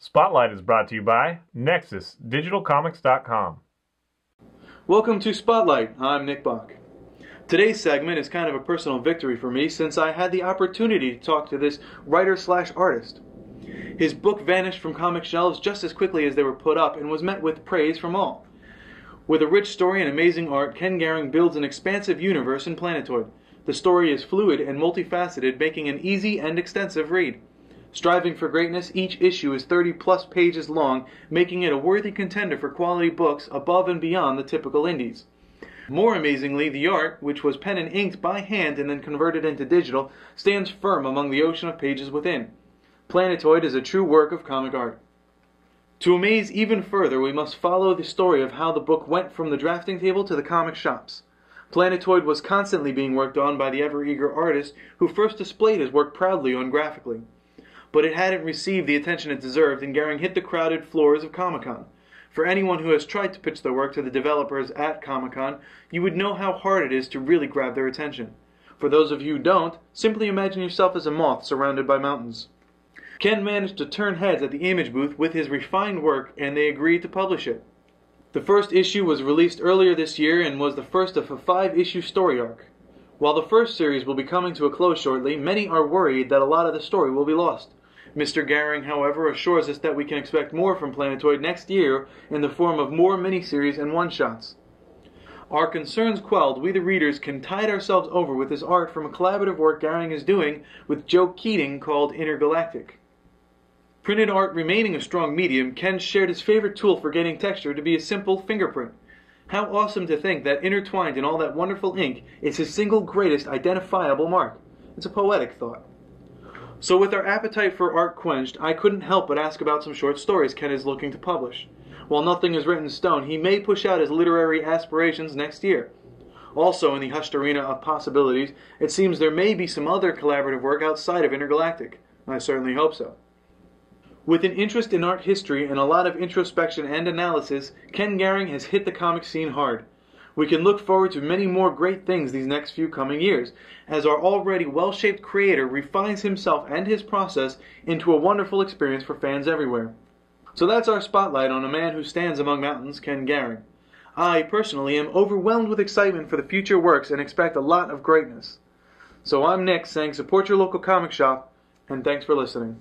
Spotlight is brought to you by NexusDigitalComics.com. Welcome to Spotlight. I'm Nick Bach. Today's segment is kind of a personal victory for me since I had the opportunity to talk to this writer slash artist. His book vanished from comic shelves just as quickly as they were put up and was met with praise from all. With a rich story and amazing art, Ken Garing builds an expansive universe in Planetoid. The story is fluid and multifaceted, making an easy and extensive read. Striving for greatness, each issue is 30 plus pages long, making it a worthy contender for quality books above and beyond the typical indies. More amazingly, the art, which was pen and inked by hand and then converted into digital, stands firm among the ocean of pages within. Planetoid is a true work of comic art. To amaze even further, we must follow the story of how the book went from the drafting table to the comic shops. Planetoid was constantly being worked on by the ever eager artist who first displayed his work proudly on Graphicly. But it hadn't received the attention it deserved, and Garing hit the crowded floors of Comic Con. For anyone who has tried to pitch their work to the developers at Comic Con, you would know how hard it is to really grab their attention. For those of you who don't, simply imagine yourself as a moth surrounded by mountains. Ken managed to turn heads at the image booth with his refined work, and they agreed to publish it. The first issue was released earlier this year and was the first of a five issue story arc. While the first series will be coming to a close shortly, many are worried that a lot of the story will be lost. Mr. Garing, however, assures us that we can expect more from Planetoid next year in the form of more miniseries and one shots. Our concerns quelled, we the readers can tide ourselves over with this art from a collaborative work Garing is doing with Joe Keatinge called Intergalactic. Printed art remaining a strong medium, Ken shared his favorite tool for getting texture to be a simple fingerprint. How awesome to think that intertwined in all that wonderful ink is his single greatest identifiable mark. It's a poetic thought. So, with our appetite for art quenched, I couldn't help but ask about some short stories Ken is looking to publish. While nothing is written in stone, he may push out his literary aspirations next year. Also, in the hushed arena of possibilities, it seems there may be some other collaborative work outside of Intergalactic. I certainly hope so. With an interest in art history and a lot of introspection and analysis, Ken Garing has hit the comic scene hard. We can look forward to many more great things these next few coming years, as our already well shaped creator refines himself and his process into a wonderful experience for fans everywhere. So that's our spotlight on a man who stands among mountains, Ken Garing. I, personally, am overwhelmed with excitement for the future works and expect a lot of greatness. So I'm Nick saying support your local comic shop, and thanks for listening.